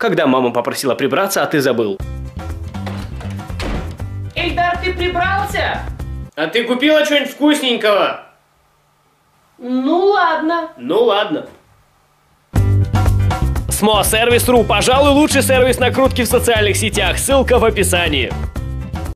Когда мама попросила прибраться, а ты забыл. Эльдар, ты прибрался? А ты купила что-нибудь вкусненького? Ну ладно. Ну ладно. СМО Сервис.ру, пожалуй, лучший сервис накрутки в социальных сетях. Ссылка в описании.